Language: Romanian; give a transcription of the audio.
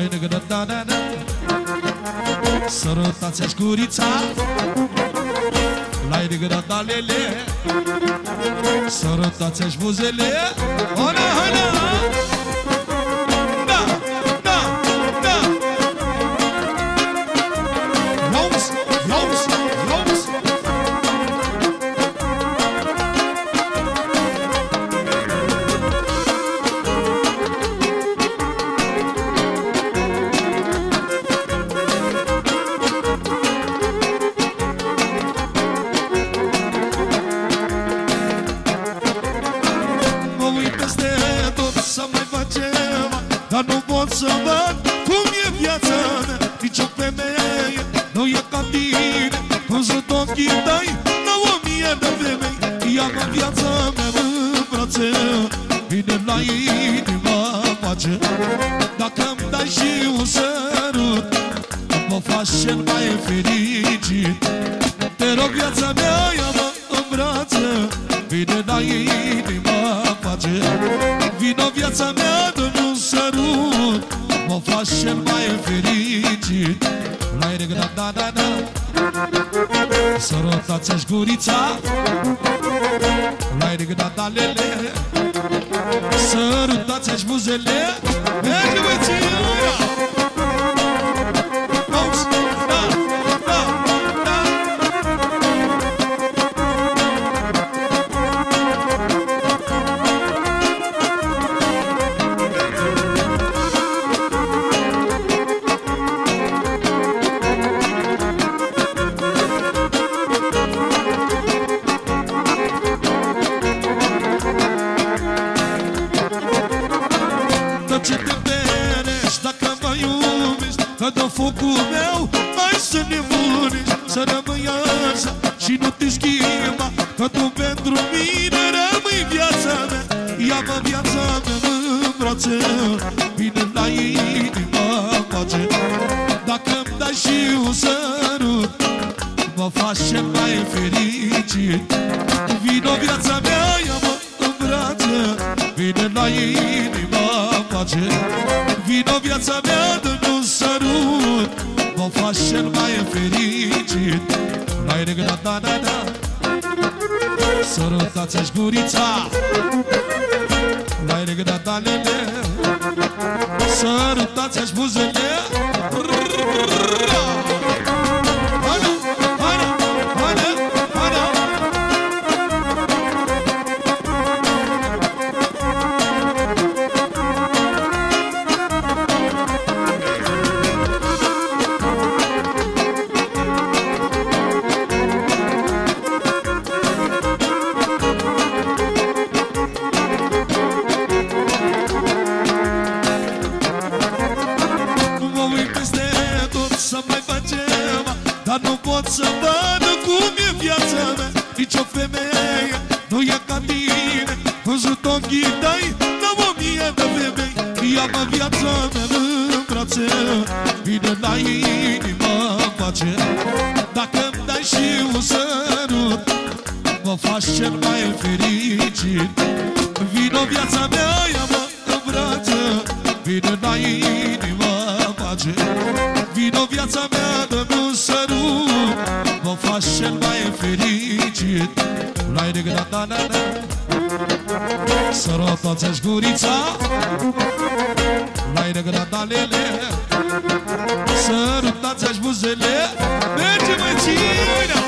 Lai negă da da da. Da Sărutați-aș gurița Lai negă da da lele. Sărutați-aș buzele. Ona, ona Da, pot să văd cum e viața mea. Nici o femeie nu e ca tine. Văzut ochii tăi la o mie de femei. Ia-mă viața mea în brațe Vine la inima pace Dacă-mi dai și un sărut Mă faci cel mai fericit. Te rog viața mea, ia-mă în brațe Vine la inima pace Vino viața mea, dă un sărut Mă faci cel mai fericit. Lai de da da da. Da Sărutați-aș gurița. Lai de da da lele Sărutați-aș buzele. Merge băția ce te perești? Dacă mă iubești Că dă focul meu mai să nebunești Să rămâi așa și nu te schimba Că tu pentru mine rămâi viața mea. Ia-mă viața mea în brațe Vine la inima pace. Dacă-mi dai și un sărut Mă faci cel mai fericit. Vino viața mea, ia-mă în brațe Vine la inima pace Vino viața mea, dă un sărut. Mă faci cel mai fericit. Lai de da da da. Da Sărutați-aș gurița Lai de da da lele Sărutați-aș buzele. Haide, mai facem Dar nu pot să văd cum e viața mea. Nici o femeie nu e ca tine. Văzut ochii tăi la o mie de femei. Ia-mă viața mea în brațe Vine la inima pace Dacă-mi dai și un sărut Mă faci cel mai fericit. Vino viața mea, ia-mă în brațe Vine la inima pace Vino viața fericit Lai de da da da. Da Sărutați-aș gurița. Lai de da da lele. Sărutați-aș buzele. Merge mă ție